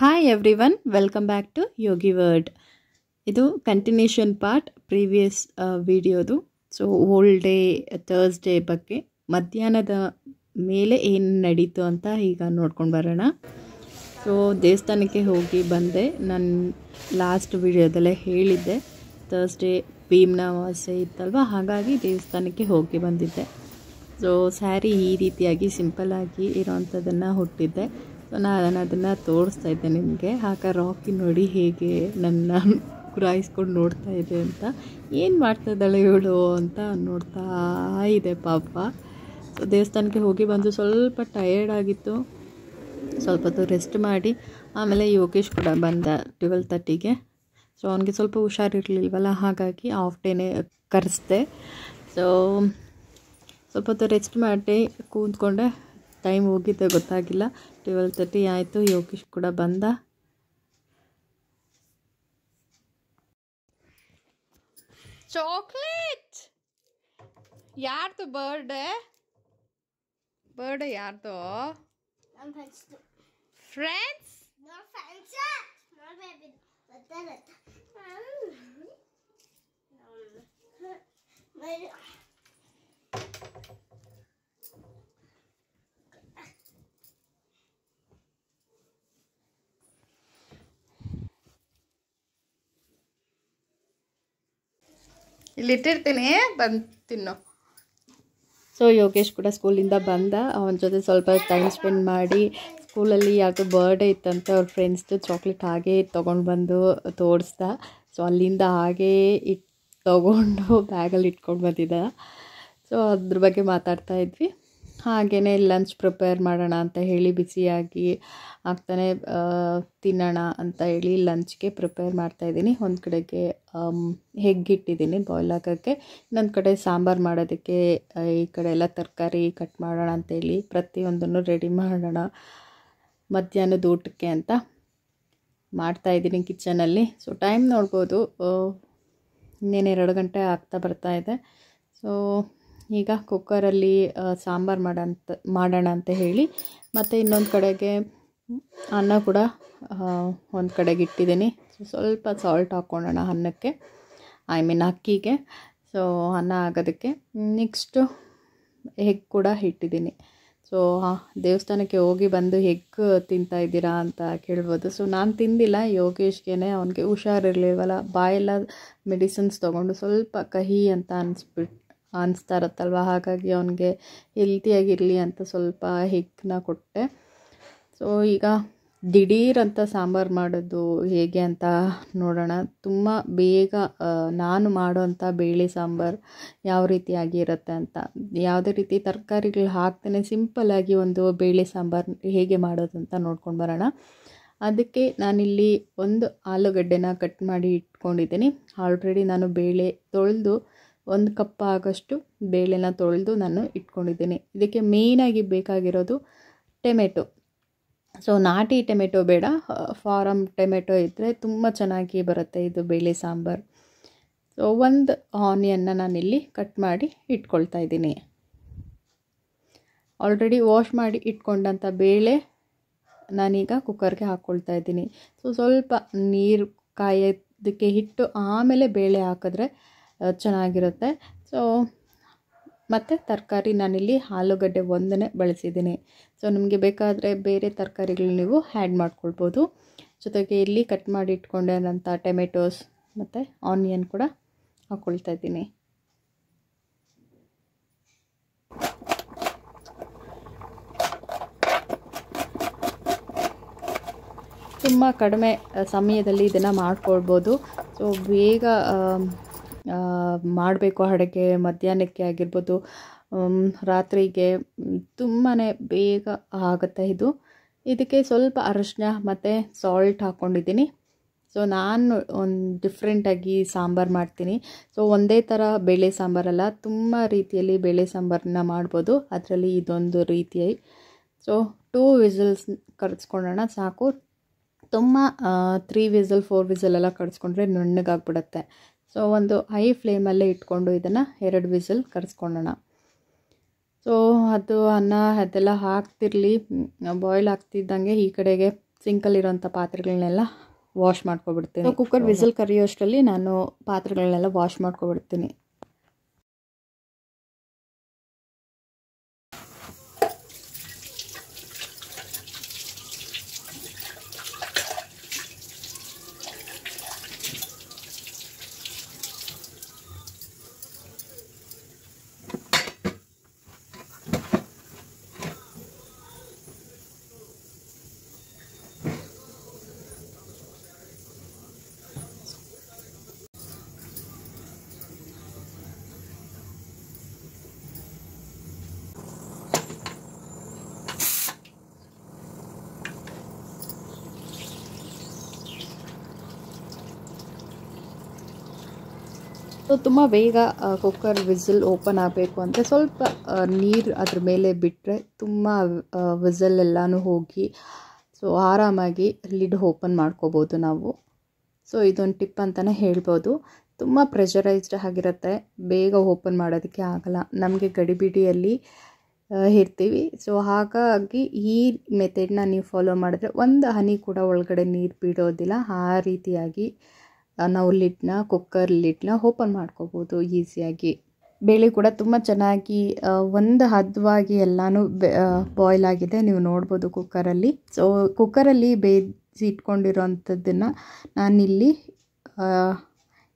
Hi everyone welcome back to Yogi word ಇದು continuation part previous ವಿಡಿಯೋದು so whole day Thursday ಬಗ್ಗೆ ಮಧ್ಯಾಹ್ನದ ಮೇಲೆ ಏನು ನಡೀತು ಅಂತ ಈಗ ನೋಡ್ಕೊಂಡು ಬರೋಣ. ಸೊ ದೇವಸ್ಥಾನಕ್ಕೆ ಹೋಗಿ ಬಂದೆ. ನಾನು ಲಾಸ್ಟ್ ವಿಡಿಯೋದಲ್ಲೇ ಹೇಳಿದ್ದೆ. ಥರ್ಸ್ಡೇ ಭೀಮನವಾಸೆ ಇತ್ತಲ್ವ? ಹಾಗಾಗಿ ದೇವಸ್ಥಾನಕ್ಕೆ ಹೋಗಿ ಬಂದಿದ್ದೆ. ಸೊ ಸ್ಯಾರಿ ಈ ರೀತಿಯಾಗಿ ಸಿಂಪಲ್ಲಾಗಿ ಇರೋವಂಥದ್ದನ್ನು ಹುಟ್ಟಿದ್ದೆ. ನಾನು ಅದನ್ನು ತೋರಿಸ್ತಾ ಇದ್ದೆ ನಿಮಗೆ. ಆಗ ರಾಕಿ ನೋಡಿ ಹೇಗೆ ನನ್ನ ಗುರಾಯಿಸ್ಕೊಂಡು ನೋಡ್ತಾ ಇದೆ ಅಂತ. ಏನು ಮಾಡ್ತಾ ಇದ್ದಾಳೆ ಇವಳು ಅಂತ ನೋಡ್ತಾ ಇದೆ ಪಾಪ. ಸೊ, ದೇವಸ್ಥಾನಕ್ಕೆ ಹೋಗಿ ಬಂದು ಸ್ವಲ್ಪ ಟಯರ್ಡ್ ಆಗಿತ್ತು. ಸ್ವಲ್ಪ ಹೊತ್ತು ರೆಸ್ಟ್ ಮಾಡಿ. ಆಮೇಲೆ ಯೋಗೇಶ್ ಕೂಡ ಬಂದ ಟ್ವೆಲ್ ತರ್ಟಿಗೆ ಸೊ ಅವನಿಗೆ ಸ್ವಲ್ಪ ಹುಷಾರಿರಲಿಲ್ವಲ್ಲ? ಹಾಗಾಗಿ ಆಫ್ ಡೇನೇ ಕರೆಸ್ದೆ. ಸೊ ಸ್ವಲ್ಪ ಹೊತ್ತು ರೆಸ್ಟ್ ಮಾಡಿ ಕೂತ್ಕೊಂಡೆ. ಟೈಮ್ ಹೋಗಿದ್ದೆ ಗೊತ್ತಾಗಿಲ್ಲ. ಟ್ವೆಲ್ ತರ್ಟಿ ಆಯಿತು ಯೋಗೇಶ್ ಕೂಡ ಬಂದ. ಚಾಕ್ಲೇಟ್ ಯಾರ್ದು ಬರ್ಡೇ ಬರ್ಡೇ ಯಾರ್ದು? ಫ್ರೆಂಡ್ಸ್. ಫ್ರೆಂಡ್ಸ್ ಇಟ್ಟಿರ್ತೀನಿ, ಬಂದು ತಿನ್ನು. ಸೊ ಯೋಗೇಶ್ ಕೂಡ ಸ್ಕೂಲಿಂದ ಬಂದ. ಅವನ ಜೊತೆ ಸ್ವಲ್ಪ ಟೈಮ್ ಸ್ಪೆಂಡ್ ಮಾಡಿ, ಸ್ಕೂಲಲ್ಲಿ ಯಾವುದೋ ಬರ್ಡೇ ಇತ್ತಂತೆ, ಅವ್ರ ಫ್ರೆಂಡ್ಸ್ದು ಚಾಕ್ಲೇಟ್ ಹಾಗೆ ತೊಗೊಂಡು ಬಂದು ತೋರಿಸ್ದ. ಸೊ ಅಲ್ಲಿಂದ ಹಾಗೇ ಇಟ್, ತೊಗೊಂಡು ಬ್ಯಾಗಲ್ಲಿ ಇಟ್ಕೊಂಡು ಬಂದಿದ್ದ. ಸೊ ಅದ್ರ ಬಗ್ಗೆ ಮಾತಾಡ್ತಾ ಇದ್ವಿ. ಹಾಗೆಯೇ ಲಂಚ್ ಪ್ರಿಪೇರ್ ಮಾಡೋಣ ಅಂತ ಹೇಳಿ ಬಿಸಿಯಾಗಿ ಆಗ್ತಾನೆ ತಿನ್ನೋಣ ಅಂತ ಹೇಳಿ ಲಂಚ್ಗೆ ಪ್ರಿಪೇರ್ ಮಾಡ್ತಾಯಿದ್ದೀನಿ ಒಂದು ಕಡೆಗೆ ಹೆಗ್ಗಿಟ್ಟಿದ್ದೀನಿ ಬಾಯ್ಲ್ ಹಾಕೋಕ್ಕೆ ಇನ್ನೊಂದು ಕಡೆ ಸಾಂಬಾರು ಮಾಡೋದಕ್ಕೆ ಈ ಕಡೆ ಎಲ್ಲ ತರಕಾರಿ ಕಟ್ ಮಾಡೋಣ ಅಂತೇಳಿ ಪ್ರತಿಯೊಂದನ್ನು ರೆಡಿ ಮಾಡೋಣ. ಮಧ್ಯಾಹ್ನದ ಊಟಕ್ಕೆ ಅಂತ ಮಾಡ್ತಾಯಿದ್ದೀನಿ ಕಿಚನಲ್ಲಿ ಸೊ ಟೈಮ್ ನೋಡ್ಬೋದು. ಇನ್ನೇನು ಎರಡು ಗಂಟೆ ಆಗ್ತಾ ಬರ್ತಾ ಇದೆ. ಸೊ ಈಗ ಕುಕ್ಕರಲ್ಲಿ ಸಾಂಬಾರು ಮಾಡಂತ, ಮಾಡೋಣ ಅಂತ ಹೇಳಿ, ಮತ್ತು ಇನ್ನೊಂದು ಕಡೆಗೆ ಅನ್ನ ಕೂಡ ಒಂದು ಕಡೆಗೆ ಇಟ್ಟಿದ್ದೀನಿ. ಸ್ವಲ್ಪ ಸಾಲ್ಟ್ ಹಾಕ್ಕೊಳ್ಳೋಣ ಅನ್ನಕ್ಕೆ ಐ ಮೀನ್ ಅಕ್ಕಿಗೆ. ಸೊ ಅನ್ನ ಆಗೋದಕ್ಕೆ ನೆಕ್ಸ್ಟು ಎಗ್ ಕೂಡ ಇಟ್ಟಿದ್ದೀನಿ. ಸೊ ದೇವಸ್ಥಾನಕ್ಕೆ ಹೋಗಿ ಬಂದು ಎಗ್ ತಿಂತಾ ಇದ್ದೀರಾ ಅಂತ ಕೇಳ್ಬೋದು. ಸೊ ನಾನು ತಿಂದಿಲ್ಲ ಯೋಗೇಶ್ಗೆ ಅವನಿಗೆ ಹುಷಾರಿರಲಿಲ್ವಲ್ಲ, ಬಾಯೆಲ್ಲ ಮೆಡಿಸಿನ್ಸ್ ತೊಗೊಂಡು ಸ್ವಲ್ಪ ಕಹಿ ಅಂತ ಅನಿಸ್ಬಿಟ್ಟು ಅನಿಸ್ತಾ ಇರುತ್ತಲ್ವ? ಹಾಗಾಗಿ ಅವನಿಗೆ ಹೆಲ್ತಿಯಾಗಿರಲಿ ಅಂತ ಸ್ವಲ್ಪ ಹೆಗ್ನ ಕೊಟ್ಟೆ. ಸೊ ಈಗ ದಿಢೀರ್ ಅಂತ ಸಾಂಬಾರು ಮಾಡೋದು ಹೇಗೆ ಅಂತ ನೋಡೋಣ. ತುಂಬ ಬೇಗ ನಾನು ಮಾಡೋವಂಥ ಬೇಳೆ ಸಾಂಬಾರು ಯಾವ ರೀತಿಯಾಗಿ ಇರುತ್ತೆ ಅಂತ. ಯಾವುದೇ ರೀತಿ ತರಕಾರಿಗಳು ಹಾಕ್ತಾನೆ ಸಿಂಪಲ್ಲಾಗಿ ಒಂದು ಬೇಳೆ ಸಾಂಬಾರು ಹೇಗೆ ಮಾಡೋದು ಅಂತ ನೋಡ್ಕೊಂಡು ಬರೋಣ. ಅದಕ್ಕೆ ನಾನಿಲ್ಲಿ ಒಂದು ಆಲೂಗಡ್ಡೆನ ಕಟ್ ಮಾಡಿ ಇಟ್ಕೊಂಡಿದ್ದೀನಿ. ಆಲ್ರೆಡಿ ನಾನು ಬೇಳೆ ತೊಳೆದು ಒಂದು ಕಪ್ ಆಗೋಷ್ಟು ಬೇಳೆನ ತೊಳೆದು ನಾನು ಇಟ್ಕೊಂಡಿದ್ದೀನಿ. ಇದಕ್ಕೆ ಮೇಯ್ನಾಗಿ ಬೇಕಾಗಿರೋದು ಟೊಮೆಟೊ. ಸೊ, ನಾಟಿ ಟೊಮೆಟೊ ಬೇಡ. ಫಾರಮ್ ಟೊಮೆಟೊ ಇದ್ದರೆ ತುಂಬ ಚೆನ್ನಾಗಿ ಬರುತ್ತೆ ಇದು ಬೇಳೆ ಸಾಂಬಾರು. ಸೊ, ಒಂದು ಆನಿಯನ್ನ ನಾನಿಲ್ಲಿ ಕಟ್ ಮಾಡಿ ಇಟ್ಕೊಳ್ತಾ ಇದ್ದೀನಿ. ಆಲ್ರೆಡಿ ವಾಶ್ ಮಾಡಿ ಇಟ್ಕೊಂಡಂಥ ಬೇಳೆ ನಾನೀಗ ಕುಕ್ಕರ್ಗೆ ಹಾಕ್ಕೊಳ್ತಾ ಇದ್ದೀನಿ. ಸೊ, ಸ್ವಲ್ಪ ನೀರು ಕಾಯೋದಕ್ಕೆ ಹಿಟ್ಟು ಆಮೇಲೆ ಬೇಳೆ ಹಾಕಿದ್ರೆ ಚೆನ್ನಾಗಿರುತ್ತೆ. ಸೊ ಮತ್ತು ತರಕಾರಿ ನಾನಿಲ್ಲಿ ಆಲೂಗಡ್ಡೆ ಒಂದನ್ನೇ ಬಳಸಿದ್ದೀನಿ. ಸೊ ನಿಮಗೆ ಬೇಕಾದರೆ ಬೇರೆ ತರಕಾರಿಗಳು ನೀವು ಆ್ಯಡ್ ಮಾಡ್ಕೊಳ್ಬೋದು. ಜೊತೆಗೆ ಇಲ್ಲಿ ಕಟ್ ಮಾಡಿ ಇಟ್ಕೊಂಡಿರೋಂಥ ಟೊಮೆಟೋಸ್ ಮತ್ತು ಆನಿಯನ್ ಕೂಡ ಹಾಕ್ಕೊಳ್ತಾ ಇದ್ದೀನಿ. ತುಂಬ ಕಡಿಮೆ ಸಮಯದಲ್ಲಿ ಇದನ್ನು ಮಾಡ್ಕೊಳ್ಬೋದು. ಸೊ ಬೇಗ ಮಾಡಬೇಕು ಅಡುಗೆ ಮಧ್ಯಾಹ್ನಕ್ಕೆ ಆಗಿರ್ಬೋದು ರಾತ್ರಿಗೆ ತುಂಬಾ ಬೇಗ ಆಗುತ್ತೆ ಇದು. ಇದಕ್ಕೆ ಸ್ವಲ್ಪ ಅರಶಿನ ಮತ್ತು ಸಾಲ್ಟ್ ಹಾಕ್ಕೊಂಡಿದ್ದೀನಿ ಸೊ ನಾನು ಒಂದು ಡಿಫ್ರೆಂಟಾಗಿ ಸಾಂಬಾರು ಮಾಡ್ತೀನಿ. ಸೊ ಒಂದೇ ಥರ ಬೇಳೆ ಸಾಂಬಾರಲ್ಲ, ತುಂಬ ರೀತಿಯಲ್ಲಿ ಬೇಳೆ ಸಾಂಬಾರನ್ನ ಮಾಡ್ಬೋದು. ಅದರಲ್ಲಿ ಇದೊಂದು ರೀತಿಯಾಗಿ ಸೊ ಟೂ ವಿಸಲ್ಸ್ ಕರೆಸ್ಕೊಳ್ಳೋಣ ಸಾಕು. ತುಂಬ ತ್ರೀ ವಿಸಲ್ ಫೋರ್ ವಿಸಲ್ ಎಲ್ಲ ಕಡಿಸ್ಕೊಂಡ್ರೆ ನುಣ್ಣಗಾಗ್ಬಿಡುತ್ತೆ. ಸೊ ಒಂದು ಹೈ ಫ್ಲೇಮಲ್ಲೇ ಇಟ್ಕೊಂಡು ಇದನ್ನು ಎರಡು ವಿಸಲ್ ಕರೆಸ್ಕೊಳ್ಳೋಣ. ಸೊ ಅದು ಅನ್ನ ಅದೆಲ್ಲ ಹಾಕ್ತಿರ್ಲಿ ಬಾಯ್ಲ್ ಆಗ್ತಿದ್ದಂಗೆ ಈ ಕಡೆಗೆ ಸಿಂಕಲ್ಲಿರೋಂಥ ಪಾತ್ರೆಗಳನ್ನೆಲ್ಲ ವಾಶ್ ಮಾಡ್ಕೊಬಿಡ್ತೀನಿ. ಕುಕ್ಕರ್ ವಿಸಲ್ ಕರಿಯೋಷ್ಟರಲ್ಲಿ ನಾನು ಪಾತ್ರೆಗಳನ್ನೆಲ್ಲ ವಾಶ್ ಮಾಡ್ಕೊಬಿಡ್ತೀನಿ. ಸೊ ತುಂಬ ಬೇಗ ಕುಕ್ಕರ್ ವಿಸಿಲ್ ಓಪನ್ ಆಗಬೇಕು ಅಂದರೆ ಸ್ವಲ್ಪ ನೀರು ಅದ್ರ ಮೇಲೆ ಬಿಟ್ಟರೆ ತುಂಬ ವಿಸಲ್ ಎಲ್ಲನೂ ಹೋಗಿ ಸೊ ಆರಾಮಾಗಿ ಲಿಡ್ ಓಪನ್ ಮಾಡ್ಕೋಬೋದು ನಾವು. ಸೊ ಇದೊಂದು ಟಿಪ್ ಅಂತಲೇ ಹೇಳ್ಬೋದು. ತುಂಬ ಪ್ರೆಷರೈಸ್ಡ್ ಆಗಿರುತ್ತೆ. ಬೇಗ ಓಪನ್ ಮಾಡೋದಕ್ಕೆ ಆಗಲ್ಲ. ನಮಗೆ ಗಡಿಬಿಡಿಯಲ್ಲಿ ಇರ್ತೀವಿ. ಸೊ ಹಾಗಾಗಿ ಈ ಮೆಥೆಡ್ನ ನೀವು ಫಾಲೋ ಮಾಡಿದ್ರೆ ಒಂದು ಹನಿ ಕೂಡ ಒಳಗಡೆ ನೀರು ಬಿಡೋದಿಲ್ಲ. ಆ ರೀತಿಯಾಗಿ ನಾವು ಲಿಡ್ನ ಕುಕ್ಕರ್ ಲಿಡ್ನ ಓಪನ್ ಮಾಡ್ಕೋಬೋದು ಈಸಿಯಾಗಿ ಬೇಳೆ ಕೂಡ ತುಂಬ ಚೆನ್ನಾಗಿ ಒಂದು ಹದವಾಗಿ ಎಲ್ಲನೂ ಬಾಯ್ಲ್ ಆಗಿದೆ. ನೀವು ನೋಡ್ಬೋದು ಕುಕ್ಕರಲ್ಲಿ ಸೊ ಕುಕ್ಕರಲ್ಲಿ ಬೇಯಿಸಿ ಇಟ್ಕೊಂಡಿರೋಂಥದ್ದನ್ನು ನಾನಿಲ್ಲಿ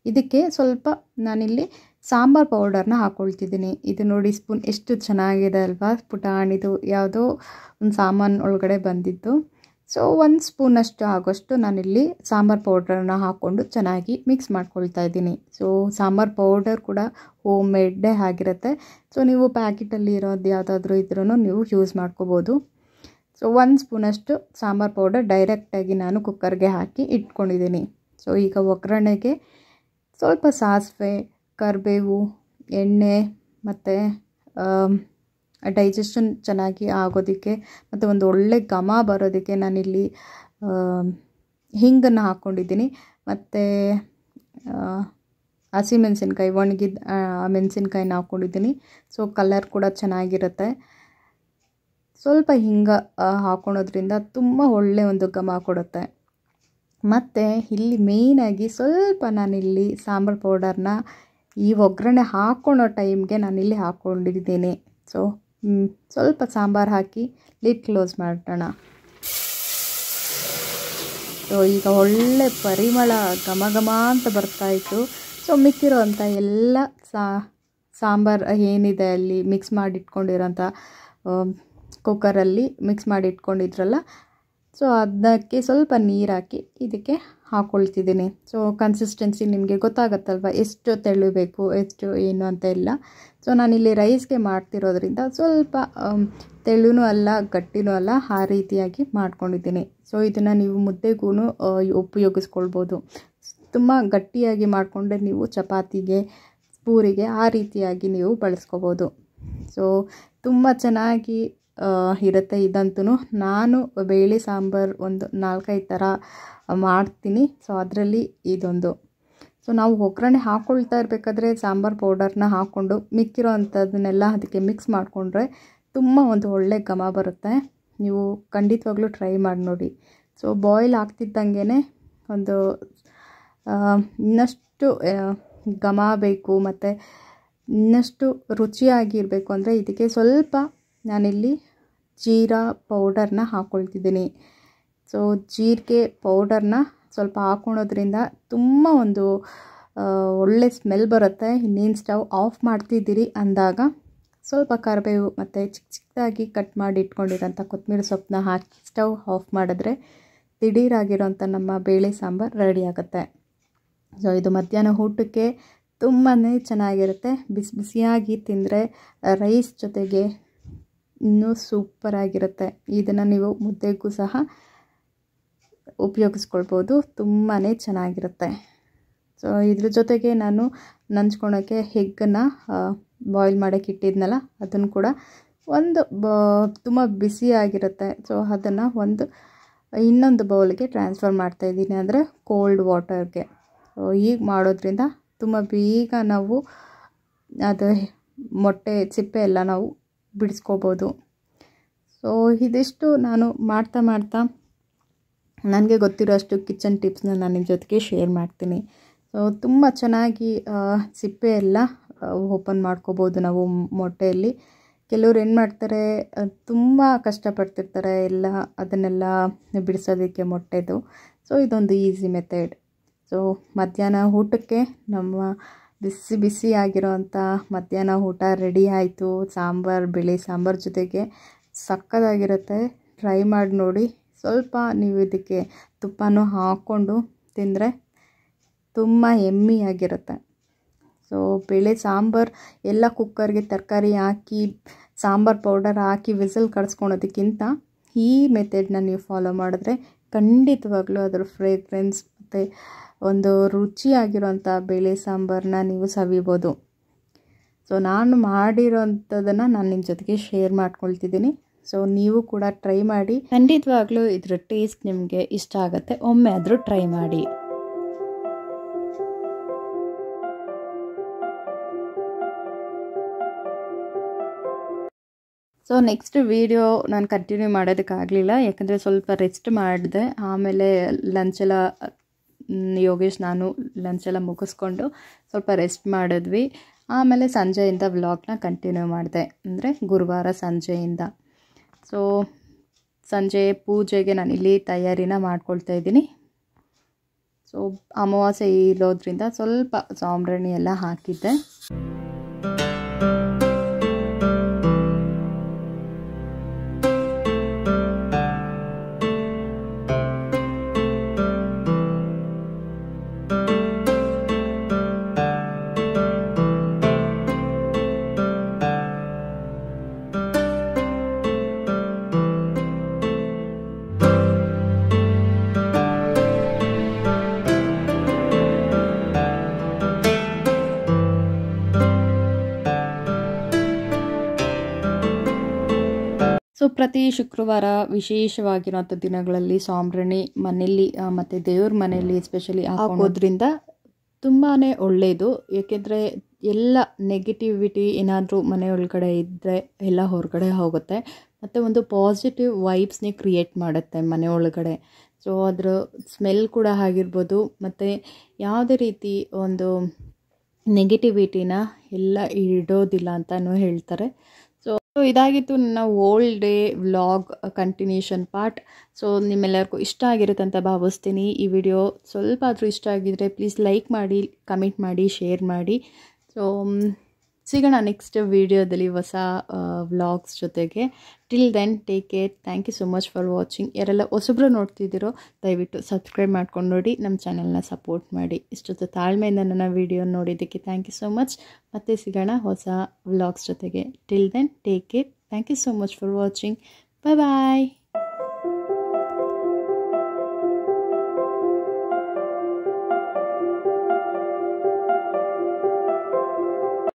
ಇದಕ್ಕೆ ಸ್ವಲ್ಪ ನಾನಿಲ್ಲಿ ಸಾಂಬಾರು ಪೌಡರ್ನ ಹಾಕ್ಕೊಳ್ತಿದ್ದೀನಿ ಇದು ನೋಡಿ ಸ್ಪೂನ್ ಎಷ್ಟು ಚೆನ್ನಾಗಿದೆ ಅಲ್ವಾ? ಪುಟಾಣಿದು ಯಾವುದೋ ಒಂದು ಸಾಮಾನು ಒಳಗಡೆ ಬಂದಿದ್ದು. ಸೊ ಒಂದು ಸ್ಪೂನಷ್ಟು ಆಗೋಷ್ಟು ನಾನಿಲ್ಲಿ ಸಾಂಬಾರು ಪೌಡ್ರನ್ನ ಹಾಕ್ಕೊಂಡು ಚೆನ್ನಾಗಿ ಮಿಕ್ಸ್ ಮಾಡ್ಕೊಳ್ತಾ ಇದ್ದೀನಿ. ಸೊ ಸಾಂಬಾರು ಪೌಡರ್ ಕೂಡ ಹೋಮ್ ಮೇಡೇ ಆಗಿರುತ್ತೆ. ಸೊ ನೀವು ಪ್ಯಾಕೆಟಲ್ಲಿ ಇರೋದು ಯಾವುದಾದ್ರೂ ಇದ್ರೂ ನೀವು ಯೂಸ್ ಮಾಡ್ಕೋಬೋದು. ಸೊ ಒಂದು ಸ್ಪೂನಷ್ಟು ಸಾಂಬಾರು ಪೌಡರ್ ಡೈರೆಕ್ಟಾಗಿ ನಾನು ಕುಕ್ಕರ್ಗೆ ಹಾಕಿ ಇಟ್ಕೊಂಡಿದ್ದೀನಿ. ಸೊ ಈಗ ಒಗ್ಗರಣೆಗೆ ಸ್ವಲ್ಪ ಸಾಸಿವೆ, ಕರಿಬೇವು, ಎಣ್ಣೆ ಮತ್ತು ಡೈಜೆಷನ್ ಚೆನ್ನಾಗಿ ಆಗೋದಕ್ಕೆ ಮತ್ತು ಒಂದು ಒಳ್ಳೆ ಘಮ ಬರೋದಕ್ಕೆ ನಾನಿಲ್ಲಿ ಹಿಂಗನ್ನು ಹಾಕ್ಕೊಂಡಿದ್ದೀನಿ ಮತ್ತು ಹಸಿಮೆಣಸಿನ್ಕಾಯಿ ಒಣಗಿದ ಮೆಣಸಿನ್ಕಾಯಿನ ಹಾಕ್ಕೊಂಡಿದ್ದೀನಿ ಸೊ ಕಲರ್ ಕೂಡ ಚೆನ್ನಾಗಿರುತ್ತೆ. ಸ್ವಲ್ಪ ಹಿಂಗ ಹಾಕ್ಕೊಳೋದ್ರಿಂದ ತುಂಬ ಒಳ್ಳೆ ಒಂದು ಘಮ ಕೊಡುತ್ತೆ. ಮತ್ತು, ಇಲ್ಲಿ ಮೇಯ್ನಾಗಿ ಸ್ವಲ್ಪ ನಾನಿಲ್ಲಿ ಸಾಂಬಾರು ಪೌಡರ್ನ ಈ ಒಗ್ಗರಣೆ ಹಾಕ್ಕೊಳೋ ಟೈಮ್ಗೆ ನಾನಿಲ್ಲಿ ಹಾಕ್ಕೊಂಡಿದ್ದೀನಿ ಸೊ ಸ್ವಲ್ಪ ಸಾಂಬಾರು ಹಾಕಿ ಲಿಡ್ ಕ್ಲೋಸ್ ಮಾಡೋಣ. ಸೊ ಈಗ ಒಳ್ಳೆ ಪರಿಮಳ ಘಮ ಘಮ ಅಂತ ಬರ್ತಾಯಿತ್ತು ಸೊ ಮಿಕ್ಕಿರೋಂಥ ಎಲ್ಲ ಸಾಂಬಾರು ಏನಿದೆ ಅಲ್ಲಿ ಮಿಕ್ಸ್ ಮಾಡಿ ಇಟ್ಕೊಂಡಿರೋಂಥ ಕುಕ್ಕರಲ್ಲಿ ಮಿಕ್ಸ್ ಮಾಡಿ ಇಟ್ಕೊಂಡಿದ್ರಲ್ಲ ಸೊ ಅದಕ್ಕೆ ಸ್ವಲ್ಪ ನೀರು ಹಾಕಿ ಇದಕ್ಕೆ ಹಾಕ್ಕೊಳ್ತಿದ್ದೀನಿ ಸೊ ಕನ್ಸಿಸ್ಟೆನ್ಸಿ ನಿಮಗೆ ಗೊತ್ತಾಗತ್ತಲ್ವ? ಎಷ್ಟು ತೆಳ್ಳಬೇಕು, ಎಷ್ಟು ಏನು ಅಂತ ಎಲ್ಲ. ಸೊ ನಾನಿಲ್ಲಿ ರೈಸ್ಗೆ ಮಾಡ್ತಿರೋದ್ರಿಂದ ಸ್ವಲ್ಪ ತೆಳ್ಳೂ ಅಲ್ಲ, ಗಟ್ಟಿನೂ ಅಲ್ಲ, ಆ ರೀತಿಯಾಗಿ ಮಾಡ್ಕೊಂಡಿದ್ದೀನಿ. ಸೊ ಇದನ್ನು ನೀವು ಮುದ್ದೆಗೂ ಉಪಯೋಗಿಸ್ಕೊಳ್ಬೋದು. ತುಂಬ ಗಟ್ಟಿಯಾಗಿ ಮಾಡಿಕೊಂಡ್ರೆ ನೀವು ಚಪಾತಿಗೆ, ಪೂರಿಗೆ ಆ ರೀತಿಯಾಗಿ ನೀವು ಬಳಸ್ಕೋಬೋದು. ಸೊ ತುಂಬ ಚೆನ್ನಾಗಿ ಇರುತ್ತೆ ಇದಂತೂ ನಾನು ಬೇಳೆ ಸಾಂಬಾರು ಒಂದು ನಾಲ್ಕೈದು ಥರ ಮಾಡ್ತೀನಿ. ಸೊ ಅದರಲ್ಲಿ ಇದೊಂದು. ಸೊ ನಾವು ಒಗ್ಗರಣೆ ಹಾಕ್ಕೊಳ್ತಾ ಇರಬೇಕಾದ್ರೆ ಸಾಂಬಾರು ಪೌಡರ್ನ ಹಾಕ್ಕೊಂಡು ಮಿಕ್ಕಿರೋ ಅಂಥದ್ದನ್ನೆಲ್ಲ ಅದಕ್ಕೆ ಮಿಕ್ಸ್ ಮಾಡಿಕೊಂಡ್ರೆ ತುಂಬ ಒಂದು ಒಳ್ಳೆ ಘಮ ಬರುತ್ತೆ. ನೀವು ಖಂಡಿತವಾಗ್ಲೂ ಟ್ರೈ ಮಾಡಿ ನೋಡಿ. ಸೊ ಬಾಯ್ಲ್ ಆಗ್ತಿದ್ದಂಗೆ ಒಂದು ಇನ್ನಷ್ಟು ಘಮ ಬೇಕು ಮತ್ತು ಇನ್ನಷ್ಟು ರುಚಿಯಾಗಿರಬೇಕು ಅಂದರೆ ಇದಕ್ಕೆ ಸ್ವಲ್ಪ ನಾನಿಲ್ಲಿ ಜೀರಾ ಪೌಡರ್ನ ಹಾಕ್ಕೊಳ್ತಿದ್ದೀನಿ ಸೊ, ಜೀರಿಗೆ ಪೌಡರ್ನ ಸ್ವಲ್ಪ ಹಾಕ್ಕೊಳೋದ್ರಿಂದ ತುಂಬ ಒಂದು ಒಳ್ಳೆ ಸ್ಮೆಲ್ ಬರುತ್ತೆ. ಇನ್ನೇನು ಸ್ಟವ್ ಆಫ್ ಮಾಡ್ತಿದ್ದೀರಿ ಅಂದಾಗ ಸ್ವಲ್ಪ ಕರಿಬೇವು ಮತ್ತು ಚಿಕ್ಕ ಚಿಕ್ಕದಾಗಿ ಕಟ್ ಮಾಡಿ ಇಟ್ಕೊಂಡಿರೋಂಥ ಕೊತ್ತಂಬರಿ ಸೊಪ್ಪನ್ನ ಹಾಕಿ ಸ್ಟವ್ ಆಫ್ ಮಾಡಿದ್ರೆ ದಿಢೀರಾಗಿರೋಂಥ ನಮ್ಮ ಬೇಳೆ ಸಾಂಬಾರು ರೆಡಿ ಆಗುತ್ತೆ. ಸೊ, ಇದು ಮಧ್ಯಾಹ್ನ ಊಟಕ್ಕೆ ತುಂಬಾ ಚೆನ್ನಾಗಿರುತ್ತೆ. ಬಿಸಿ ಬಿಸಿಯಾಗಿ ತಿಂದರೆ ರೈಸ್ ಜೊತೆಗೆ ಇನ್ನೂ ಸೂಪರಾಗಿರುತ್ತೆ ಇದನ್ನು ನೀವು ಮುದ್ದೆಗೂ ಸಹ ಉಪಯೋಗಿಸ್ಕೊಳ್ಬೋದು. ತುಂಬಾ ಚೆನ್ನಾಗಿರುತ್ತೆ. ಸೊ ಇದ್ರ ಜೊತೆಗೆ ನಾನು ನಂಚ್ಕೊಳೋಕ್ಕೆ ಹೆಗ್ಗನ್ನು ಬಾಯ್ಲ್ ಮಾಡೋಕ್ಕೆ ಇಟ್ಟಿದ್ನಲ್ಲ ಅದನ್ನು ಕೂಡ ಒಂದು ಬ, ತುಂಬ ಬಿಸಿಯಾಗಿರುತ್ತೆ ಸೊ ಅದನ್ನು ಒಂದು, ಇನ್ನೊಂದು ಬೌಲ್ಗೆ ಟ್ರಾನ್ಸ್ಫರ್ ಮಾಡ್ತಾಯಿದ್ದೀನಿ ಅಂದರೆ ಕೋಲ್ಡ್ ವಾಟರ್ಗೆ ಸೊ ಈಗ ಮಾಡೋದ್ರಿಂದ ತುಂಬ ಬೇಗ ನಾವು ಅದು ಮೊಟ್ಟೆ, ಚಿಪ್ಪೆ ಎಲ್ಲ ನಾವು ಬಿಡಿಸ್ಕೋಬೋದು. ಸೊ ಇದಿಷ್ಟು ನಾನು ಮಾಡ್ತಾ ಮಾಡ್ತಾ ನನಗೆ ಗೊತ್ತಿರೋ ಅಷ್ಟು ಕಿಚನ್ ಟಿಪ್ಸ್ನ ನಾನು ನಿಮ್ಮ ಜೊತೆಗೆ ಶೇರ್ ಮಾಡ್ತೀನಿ. ಸೊ ತುಂಬ ಚೆನ್ನಾಗಿ ಸಿಪ್ಪೆ ಎಲ್ಲ ಓಪನ್ ಮಾಡ್ಕೋಬೋದು ನಾವು ಮೊಟ್ಟೆಯಲ್ಲಿ. ಕೆಲವ್ರು ಏನು ಮಾಡ್ತಾರೆ ತುಂಬ ಕಷ್ಟಪಡ್ತಿರ್ತಾರೆ ಎಲ್ಲ ಅದನ್ನೆಲ್ಲ ಬಿಡಿಸೋದಕ್ಕೆ ಮೊಟ್ಟೆದು. ಸೊ ಇದೊಂದು ಈಸಿ ಮೆಥಡ್ ಸೊ ಮಧ್ಯಾಹ್ನ ಊಟಕ್ಕೆ ನಮ್ಮ ಬಿಸಿ ಬಿಸಿ ಆಗಿರೋವಂಥ ಮಧ್ಯಾಹ್ನ ಊಟ ರೆಡಿ ಆಯಿತು. ಸಾಂಬಾರು, ಬಿಳಿ ಸಾಂಬಾರು ಜೊತೆಗೆ ಸಕ್ಕತ್ತಾಗಿರುತ್ತೆ ಟ್ರೈ ಮಾಡಿ ನೋಡಿ. ಸ್ವಲ್ಪ ನೀವು ಇದಕ್ಕೆ ತುಪ್ಪನೂ ಹಾಕ್ಕೊಂಡು ತಿಂದರೆ ತುಂಬ ಎಮ್ಮಿಯಾಗಿರುತ್ತೆ ಸೊ ಬೇಳೆ ಸಾಂಬಾರು ಎಲ್ಲ ಕುಕ್ಕರ್ಗೆ ತರಕಾರಿ ಹಾಕಿ, ಸಾಂಬಾರು ಪೌಡರ್ ಹಾಕಿ, ವಿಸಿಲ್ ಕಡಿಸ್ಕೊಳೋದಕ್ಕಿಂತ ಈ ಮೆಥಡ್ನ ನೀವು ಫಾಲೋ ಮಾಡಿದ್ರೆ ಖಂಡಿತವಾಗ್ಲೂ ಅದರ ಫ್ರೇಗ್ರೆನ್ಸ್ ಮತ್ತು ಒಂದು ರುಚಿಯಾಗಿರೋಂಥ ಬೇಳೆ ಸಾಂಬಾರನ್ನ ನೀವು ಸವಿಬೋದು. ಸೊ ನಾನು ಮಾಡಿರೋಂಥದ್ದನ್ನು ನಾನು ನಿಮ್ಮ ಜೊತೆಗೆ ಶೇರ್ ಮಾಡ್ಕೊಳ್ತಿದ್ದೀನಿ. ಸೊ ನೀವು ಕೂಡ ಟ್ರೈ ಮಾಡಿ. ಖಂಡಿತವಾಗ್ಲೂ ಇದರ ಟೇಸ್ಟ್ ನಿಮಗೆ ಇಷ್ಟ ಆಗುತ್ತೆ. ಒಮ್ಮೆ ಆದರೂ ಟ್ರೈ ಮಾಡಿ. ಸೊ ನೆಕ್ಸ್ಟ್ ವೀಡಿಯೋ ನಾನು ಕಂಟಿನ್ಯೂ ಮಾಡೋದಕ್ಕಾಗಲಿಲ್ಲ. ಯಾಕಂದರೆ ಸ್ವಲ್ಪ ರೆಸ್ಟ್ ಮಾಡಿದೆ. ಆಮೇಲೆ ಲಂಚೆಲ್ಲ ಯೋಗೇಶ್, ನಾನು ಲಂಚೆಲ್ಲ ಮುಗಿಸ್ಕೊಂಡು ಸ್ವಲ್ಪ ರೆಸ್ಟ್ ಮಾಡಿದ್ವಿ. ಆಮೇಲೆ ಸಂಜೆಯಿಂದ ವ್ಲಾಗ್ನ ಕಂಟಿನ್ಯೂ ಮಾಡಿದೆ. ಅಂದರೆ ಗುರುವಾರ ಸಂಜೆಯಿಂದ. ಸೊ ಸಂಜೆ ಪೂಜೆಗೆ ನಾನು ಇಲ್ಲಿ ತಯಾರಿನ ಮಾಡ್ಕೊಳ್ತಾ ಇದ್ದೀನಿ. ಸೊ ಅಮಾವಾಸ್ಯೆ ಇರೋದ್ರಿಂದ ಸ್ವಲ್ಪ ಸಾಂಬ್ರಾಣಿ ಎಲ್ಲ ಹಾಕಿದ್ದೆ. ಸೊ ಪ್ರತಿ ಶುಕ್ರವಾರ ವಿಶೇಷವಾಗಿರುವಂಥ ದಿನಗಳಲ್ಲಿ ಸಾಂಬ್ರಣಿ ಮನೆಯಲ್ಲಿ ಮತ್ತು ದೇವ್ರ ಮನೆಯಲ್ಲಿ ಎಸ್ಪೆಷಲಿ ಹಾಕೋದ್ರಿಂದ ತುಂಬಾ ಒಳ್ಳೆಯದು ಏಕೆಂದರೆ ಎಲ್ಲ ನೆಗೆಟಿವಿಟಿ ಏನಾದರೂ ಮನೆ ಒಳಗಡೆ ಇದ್ದರೆ ಎಲ್ಲ ಹೊರಗಡೆ ಹೋಗುತ್ತೆ. ಮತ್ತು ಒಂದು ಪಾಸಿಟಿವ್ ವೈಬ್ಸ್ನೇ ಕ್ರಿಯೇಟ್ ಮಾಡುತ್ತೆ ಮನೆ ಒಳಗಡೆ. ಸೊ ಅದರ ಸ್ಮೆಲ್ ಕೂಡ ಆಗಿರ್ಬೋದು. ಮತ್ತು ಯಾವುದೇ ರೀತಿ ಒಂದು ನೆಗೆಟಿವಿಟಿನ ಎಲ್ಲ ಇಡೋದಿಲ್ಲ ಅಂತಲೂ ಹೇಳ್ತಾರೆ. ಇದಾಗಿತ್ತು ನನ್ನ old day vlog continuation part so ನಿಮ್ಮೆಲ್ಲರಿಗೂ ಇಷ್ಟ ಆಗಿರುತ್ತೆ ಅಂತ ಭಾವಿಸ್ತೀನಿ ಈ ವಿಡಿಯೋ ಸ್ವಲ್ಪ ಆದರೂ ಇಷ್ಟ ಆಗಿದ್ದರೆ ಪ್ಲೀಸ್ ಲೈಕ್ ಮಾಡಿ ಕಮೆಂಟ್ ಮಾಡಿ ಶೇರ್ ಮಾಡಿ. ಸೊ ಸಿಗೋಣ ನೆಕ್ಸ್ಟ್ ವೀಡಿಯೋದಲ್ಲಿ ಹೊಸ ವ್ಲಾಗ್ಸ್ ಜೊತೆಗೆ. Till then take care thank you so much for watching ಯಾರೆಲ್ಲ ಹೊಸಬ್ರು ನೋಡ್ತಿದ್ದೀರೋ, ದಯವಿಟ್ಟು ಸಬ್ಸ್ಕ್ರೈಬ್ ಮಾಡ್ಕೊಂಡು ನೋಡಿ ನಮ್ಮ ಚಾನಲ್ನ ಸಪೋರ್ಟ್ ಮಾಡಿ. ಇಷ್ಟೊತ್ತು ತಾಳ್ಮೆಯಿಂದ ನನ್ನ ವೀಡಿಯೋ ನೋಡಿದ್ದಕ್ಕೆ ಥ್ಯಾಂಕ್ ಯು ಸೊ ಮಚ್ ಮತ್ತೆ ಸಿಗೋಣ ಹೊಸ ವ್ಲಾಗ್ಸ್ ಜೊತೆಗೆ. Till then take care thank you so much for watching bye bye